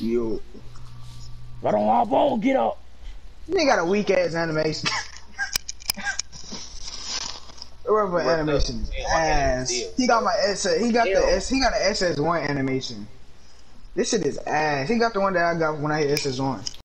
Yo. I don't want ball. Get up. They got a weak ass animation. Whatever animation is ass. He got my S. He got the S. He got the SS1 animation. This shit is ass. He got the one that I got when I hit SS1.